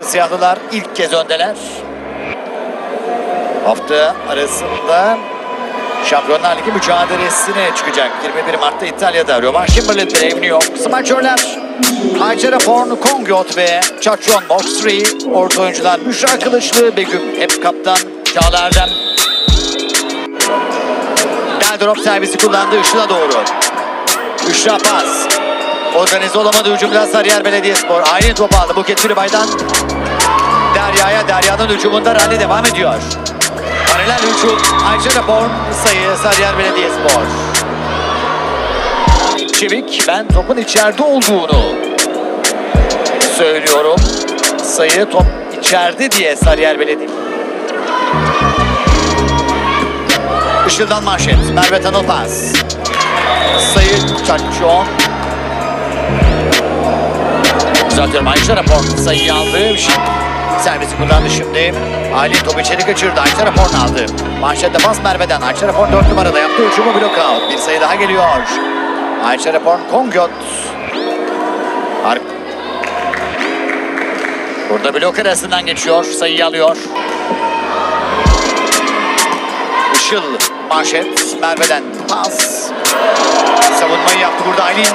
Siyahlılar ilk kez öndeler. Hafta arasında Şampiyonlar Ligi mücadelesine çıkacak. 21 Mart'ta İtalya'da Rövanş Kimberley'de eviniyor. Smaçörler Ayça Raporn, Kongyot ve Çaçon Moxley. Orta oyuncular Büşra Kılıçlı, Begüm hep kaptan. Çağla Erdem. Deldrop servisi kullandı Işıl'a doğru. Büşra pas. Organize olamadı hücumda Sarıyer Belediyespor. Aynı topu aldı Buket Firbay'dan. Derya'ya Derya'nın hücumunda rally devam ediyor. Paralel hücum Ayça Rapor sayı Sarıyer Belediyespor. Çevik ben topun içeride olduğunu söylüyorum. Sayı top içeride diye Sarıyer Belediye. Işıl'dan manşet. Merve Tanıl pas. Sayı Çakçon. Düzeltiyorum Ayşe Rapor sayıyı aldı. Şimdi servisi kullandı şimdi. Ali topu içeri kaçırdı. Ayşe Rapor'un aldı. Manşette pas Merve'den. Ayşe Rapor 4 numarada yaptı. Hücumu blok out. Bir sayı daha geliyor. Ayşe Rapor Kongyot. Burada blok arasından geçiyor. Sayıyı alıyor. Işıl manşet Merve'den pas. Savunmayı yaptı burada Aylin.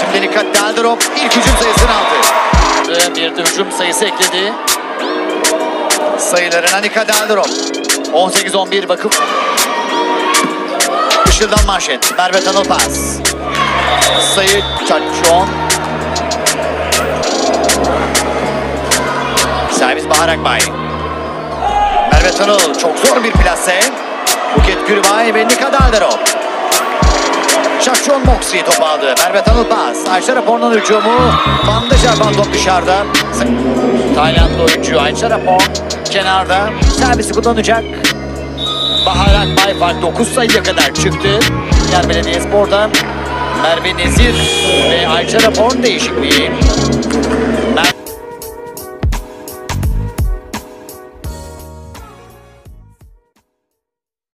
Şimdi dikkat Daldrop ilk hücum sayısını aldı. Ve bir de hücum sayısı ekledi. Sayılarına Anika Daldrop. 18-11 vakıf. Işıl'dan manşet. Merve Tanıl pas. Sayı Çaçon. Servis Bahar Akbay. Merve Tanıl çok zor bir plase. Buket Gürvay ve Nika Daldrop. Şakşon Moxley top aldı. Merve Tanıl pas. Ayşe Rapor'un hücumu. Bandı Jarvan top dışarıda. Taylandlı oyuncu Ayşe Rapor kenarda. Servisi kullanacak. Bahar Akbay fark 9 sayıya kadar çıktı. Yer Belediyespor'da Merve Nezir ve Ayşe Rapor değişikliği.